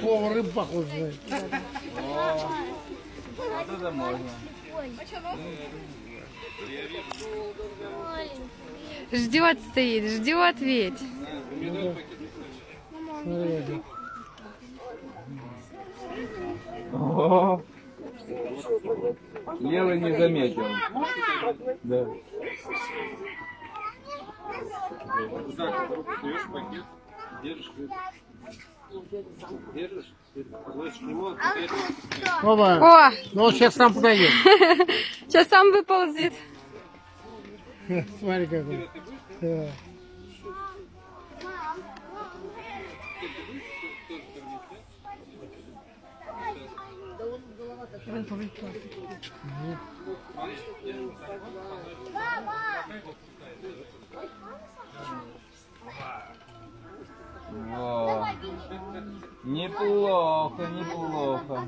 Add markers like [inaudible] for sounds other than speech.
Слово рыбак он знает. Вот это можно. Ждет стоит, ждет ведь. О. Левый не заметил. Да. Так, пакет, держишь, Опа. О, Ну он сейчас сам подойдет. сейчас [laughs] сам выползет. [laughs] Смотри как он. Да. Неплохо, неплохо.